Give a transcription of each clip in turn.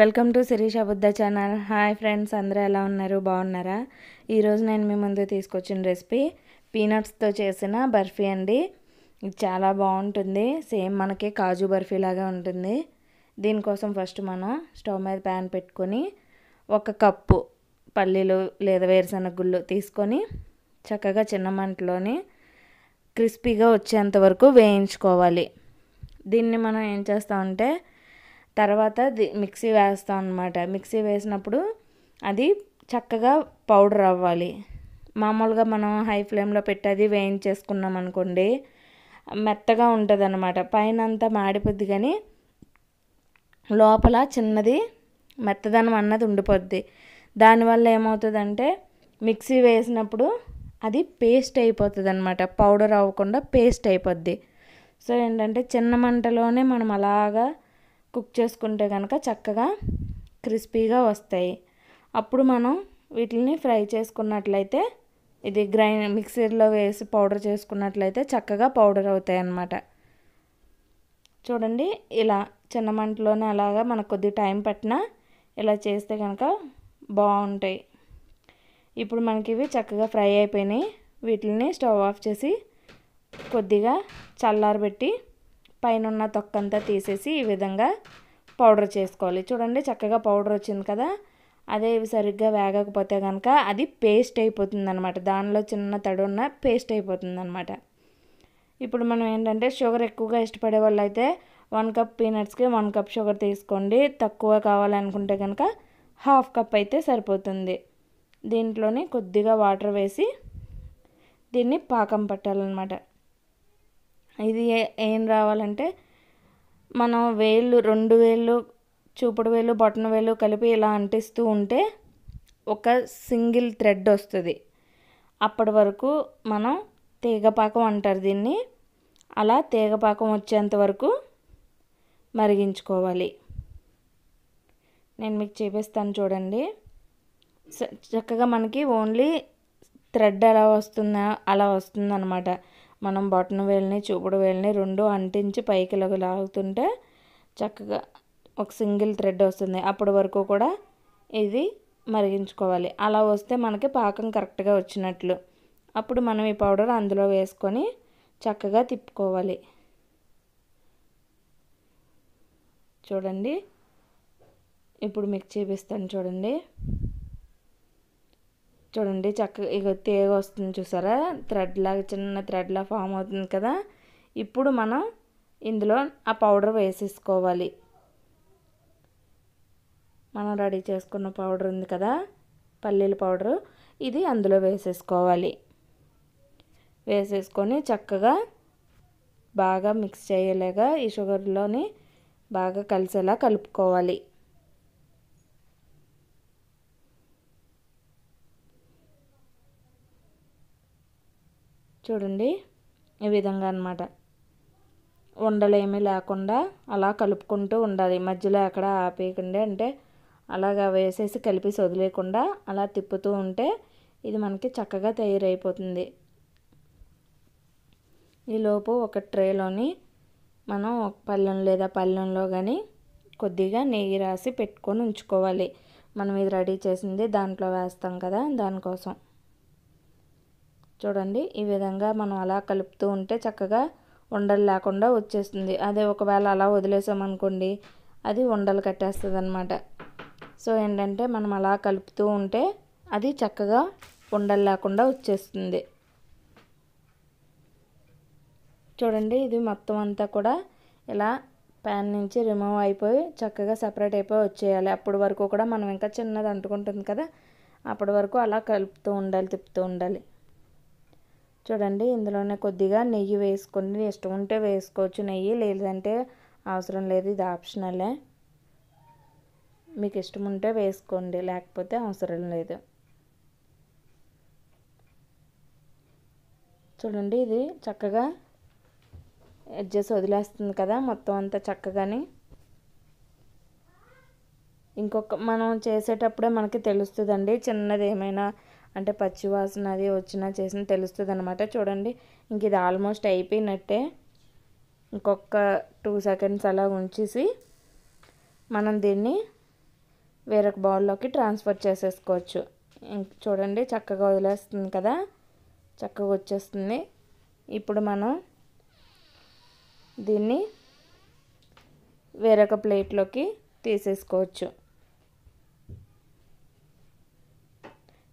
Welcome to Sirisha Buddha channel. Hi friends అందరూ ఎలా ఉన్నారు? బాగున్నారా? ఈరోజు నేను మీ ముందు తీసుకొచ్చిన రెసిపీ పీనట్స్తో చేసిన బర్ఫీ అండి. ఇది చాలా బాగుంటుంది. సేమ్ మనకి కాజు బర్ఫీ లాగా ఉంటుంది. దీనికోసం ఫస్ట్ మనం స్టవ్ మీద ప్యాన్ పెట్టుకొని ఒక కప్పు పల్లీలు లేదా వేరుశనగ గుళ్ళు తీసుకొని చక్కగా చిన్న మంటలోని క్రిస్పీగా వచ్చేంత వరకు వేయించుకోవాలి. దీన్ని మనం ఏం చేస్తామంటే తర్వాత మిక్సీ వేస్తాం అనమాట మిక్సీ వేసినప్పుడు అది చక్కగా పౌడర్ అవ్వాలి. మామూలుగా మనం హై ఫ్లేమ్లో పెట్టి అది వేయించేసుకున్నాం అనుకోండి మెత్తగా ఉంటుంది అనమాట పైన అంతా మాడిపోద్ది కానీ లోపల చిన్నది మెత్తదనం అన్నది ఉండిపోద్ది. దానివల్ల ఏమవుతుందంటే మిక్సీ వేసినప్పుడు అది పేస్ట్ అయిపోతుంది అనమాట పౌడర్ అవ్వకుండా పేస్ట్ అయిపోద్ది. సో ఏంటంటే చిన్న మంటలోనే మనం అలాగా కుక్ చేసుకుంటే కనుక చక్కగా క్రిస్పీగా వస్తాయి. అప్పుడు మనం వీటిని ఫ్రై చేసుకున్నట్లయితే ఇది గ్రైండ్ మిక్సీలో వేసి పౌడర్ చేసుకున్నట్లయితే చక్కగా పౌడర్ అవుతాయి అన్నమాట. చూడండి ఇలా చిన్న మంటలోనే అలాగా మనకు కొద్ది టైం పట్టినా ఇలా చేస్తే కనుక బాగుంటాయి. ఇప్పుడు మనకి ఇవి చక్కగా ఫ్రై అయిపోయినాయి. వీటిని స్టవ్ ఆఫ్ చేసి కొద్దిగా చల్లారబెట్టి పైన ఉన్న తొక్కంతా తీసేసి ఈ విధంగా పౌడర్ చేసుకోవాలి. చూడండి చక్కగా పౌడర్ వచ్చింది కదా? అదే ఇవి సరిగ్గా వేగకపోతే కనుక అది పేస్ట్ అయిపోతుంది అనమాట దానిలో చిన్న తడున్న ఉన్న పేస్ట్ అయిపోతుంది అనమాట ఇప్పుడు మనం ఏంటంటే షుగర్ ఎక్కువగా ఇష్టపడే వాళ్ళు అయితే వన్ కప్ పీనట్స్కి వన్ కప్ షుగర్ తీసుకోండి. తక్కువ కావాలనుకుంటే కనుక హాఫ్ కప్ అయితే సరిపోతుంది. దీంట్లోని కొద్దిగా వాటర్ వేసి దీన్ని పాకం పట్టాలన్నమాట. ఇది ఏం రావాలంటే మనం వేళ్ళు రెండు వేళ్ళు చూపుడు వేలు బొటన వేలు కలిపి ఇలా అంటిస్తూ ఉంటే ఒక సింగిల్ థ్రెడ్ వస్తుంది. అప్పటి వరకు మనం తీగపాకం అంటారు దీన్ని. అలా తీగపాకం వచ్చేంత వరకు మరిగించుకోవాలి. నేను మీకు చూపిస్తాను చూడండి. చక్కగా మనకి ఓన్లీ థ్రెడ్ ఎలా వస్తుందా అలా వస్తుందన్నమాట. మనం బటన్ వేలిని చూపుడు వేలిని రెండు అంటించి పైకి లాగుతుంటే చక్కగా ఒక సింగిల్ థ్రెడ్ వస్తుంది. అప్పటి వరకు కూడా ఇది మరిగించుకోవాలి. అలా వస్తే మనకి పాకం కరెక్ట్గా వచ్చినట్లు. అప్పుడు మనం ఈ పౌడర్ అందులో వేసుకొని చక్కగా తిప్పుకోవాలి. చూడండి. ఇప్పుడు మీకు చూపిస్తాను చూడండి. చూడండి చక్కగా ఇక తీగ వస్తుంది చూసారా? థ్రెడ్ లాగా చిన్న థ్రెడ్లా ఫామ్ అవుతుంది కదా? ఇప్పుడు మనం ఇందులో ఆ పౌడర్ వేసేసుకోవాలి. మనం రెడీ చేసుకున్న పౌడర్ ఉంది కదా పల్లీల పౌడరు ఇది అందులో వేసేసుకోవాలి. వేసేసుకొని చక్కగా బాగా మిక్స్ చేయలేగా ఈ షుగర్లోని బాగా కలిసేలా కలుపుకోవాలి. చూడండి ఈ విధంగా అనమాట ఉండలేమీ లేకుండా అలా కలుపుకుంటూ ఉండాలి. మధ్యలో ఎక్కడ ఆపేయకుండా అంటే అలాగా వేసేసి కలిపి వదిలేయకుండా అలా తిప్పుతూ ఉంటే ఇది మనకి చక్కగా తయారైపోతుంది. ఈలోపు ఒక ట్రేలోని మనం ఒక పళ్ళెం లేదా పళ్ళెంలో కానీ కొద్దిగా నెయ్యి రాసి పెట్టుకొని ఉంచుకోవాలి. మనం ఇది రెడీ చేసింది దాంట్లో వేస్తాం కదా దానికోసం. చూడండి ఈ విధంగా మనం అలా కలుపుతూ ఉంటే చక్కగా ఉండలు లేకుండా వచ్చేస్తుంది. అదే ఒకవేళ అలా వదిలేసామనుకోండి అది ఉండలు కట్టేస్తుంది అనమాట సో ఏంటంటే మనం అలా కలుపుతూ ఉంటే అది చక్కగా ఉండలు లేకుండా వచ్చేస్తుంది. చూడండి ఇది మొత్తం అంతా కూడా ఇలా ప్యాన్ నుంచి రిమూవ్ అయిపోయి చక్కగా సపరేట్ అయిపోయి వచ్చేయాలి. అప్పటి వరకు కూడా మనం ఇంకా చిన్నది అంటుకుంటుంది కదా అప్పటి వరకు అలా కలుపుతూ ఉండాలి తిప్పుతూ ఉండాలి. చూడండి ఇందులోనే కొద్దిగా నెయ్యి వేసుకొని ఇష్టం ఉంటే వేసుకోవచ్చు. నెయ్యి లేదంటే అవసరం లేదు ఇది ఆప్షనలే. మీకు ఇష్టం ఉంటే వేసుకోండి లేకపోతే అవసరం లేదు. చూడండి ఇది చక్కగా ఎడ్జెస్ వదిలేస్తుంది కదా మొత్తం అంతా చక్కగాని. ఇంకొక మనం చేసేటప్పుడే మనకి తెలుస్తుందండి చిన్నది ఏమైనా అంటే పచ్చివాసన అది వచ్చినా చేసిన తెలుస్తుంది అనమాట చూడండి ఇంక ఇది ఆల్మోస్ట్ అయిపోయినట్టే. ఇంకొక టూ సెకండ్స్ అలా ఉంచేసి మనం దీన్ని వేరొక బౌల్లోకి ట్రాన్స్ఫర్ చేసేసుకోవచ్చు. ఇంక చూడండి చక్కగా వదిలేస్తుంది కదా? చక్కగా వచ్చేస్తుంది. ఇప్పుడు మనం దీన్ని వేరొక ప్లేట్లోకి తీసేసుకోవచ్చు.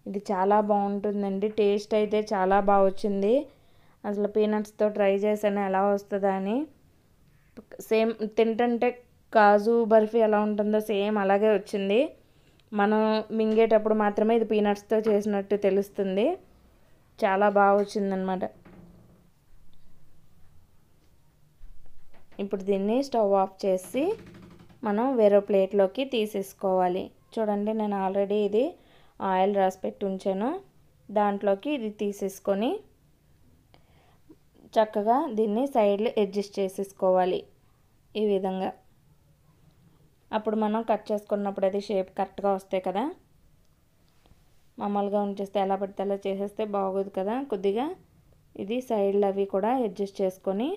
ఇది చాలా బాగుంటుందండి. టేస్ట్ అయితే చాలా బాగా వచ్చింది. అసలు పీనట్స్తో ట్రై చేశాను ఎలా వస్తుందా అని. సేమ్ తింటుంటే కాజు బర్ఫీ ఎలా ఉంటుందో సేమ్ అలాగే వచ్చింది. మనం మింగేటప్పుడు మాత్రమే ఇది పీనట్స్తో చేసినట్టు తెలుస్తుంది. చాలా బాగా వచ్చిందనమాట ఇప్పుడు దీన్ని స్టవ్ ఆఫ్ చేసి మనం వేరే ప్లేట్లోకి తీసేసుకోవాలి. చూడండి నేను ఆల్రెడీ ఇది ఆయిల్ రాసి పెట్టి ఉంచాను. దాంట్లోకి ఇది తీసేసుకొని చక్కగా దీన్ని సైడ్లో అడ్జస్ట్ చేసేసుకోవాలి ఈ విధంగా. అప్పుడు మనం కట్ చేసుకున్నప్పుడు అది షేప్ కరెక్ట్గా వస్తాయి కదా మామూలుగా ఉంచేస్తే ఎలా పడితే అలా చేసేస్తే బాగోదు కదా. కొద్దిగా ఇది సైడ్లు అవి కూడా అడ్జస్ట్ చేసుకొని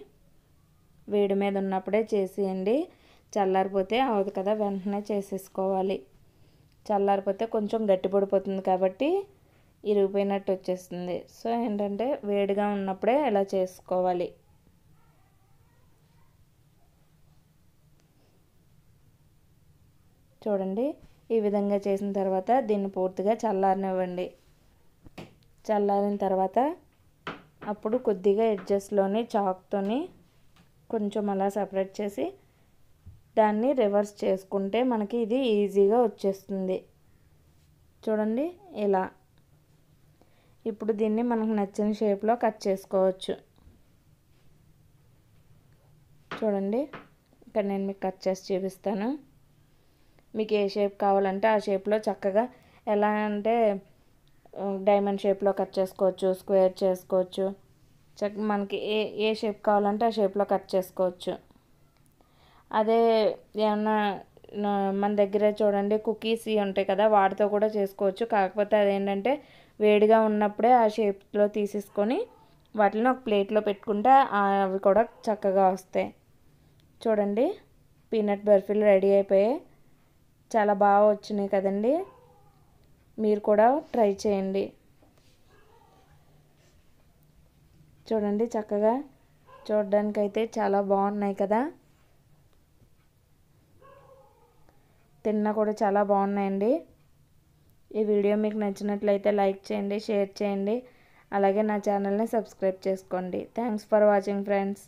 వేడి మీద ఉన్నప్పుడే చేసేయండి. చల్లారిపోతే అవదు కదా వెంటనే చేసేసుకోవాలి. చల్లారిపోతే కొంచెం గట్టిపడిపోతుంది కాబట్టి ఇరిగిపోయినట్టు వచ్చేస్తుంది. సో ఏంటంటే వేడిగా ఉన్నప్పుడే ఇలా చేసుకోవాలి. చూడండి ఈ విధంగా చేసిన తర్వాత దీన్ని పూర్తిగా చల్లారనివ్వండి. చల్లారిన తర్వాత అప్పుడు కొద్దిగా ఎడ్జస్ట్లోని చాక్తోని కొంచెం అలా సపరేట్ చేసి దాన్ని రివర్స్ చేసుకుంటే మనకి ఇది ఈజీగా వచ్చేస్తుంది. చూడండి ఇలా. ఇప్పుడు దీన్ని మనకు నచ్చిన షేప్లో కట్ చేసుకోవచ్చు. చూడండి. ఇక్కడ నేను మీకు కట్ చేసి చూపిస్తాను. మీకు ఏ షేప్ కావాలంటే ఆ షేప్లో చక్కగా ఎలా అంటే డైమండ్ షేప్లో కట్ చేసుకోవచ్చు స్క్వేర్ చేసుకోవచ్చు. చక్క మనకి ఏ ఏ షేప్ కావాలంటే ఆ షేప్లో కట్ చేసుకోవచ్చు. అదే ఏమన్నా మన దగ్గర చూడండి కుకీస్ ఉంటాయి కదా వాటితో కూడా చేసుకోవచ్చు. కాకపోతే అదేంటంటే వేడిగా ఉన్నప్పుడే ఆ షేప్లో తీసేసుకొని వాటిని ఒక ప్లేట్లో పెట్టుకుంటే అవి కూడా చక్కగా వస్తాయి. చూడండి పీనట్ బర్ఫీలు రెడీ అయిపోయాయి. చాలా బాగా వచ్చినాయి కదండి. మీరు కూడా ట్రై చేయండి. చూడండి చక్కగా చూడడానికైతే చాలా బాగున్నాయి కదా. తిన్నా కూడా చాలా బాగున్నాయండి. ఈ వీడియో మీకు నచ్చినట్లయితే లైక్ చేయండి షేర్ చేయండి. అలాగే నా ఛానల్ని సబ్స్క్రైబ్ చేసుకోండి. Thanks for watching friends.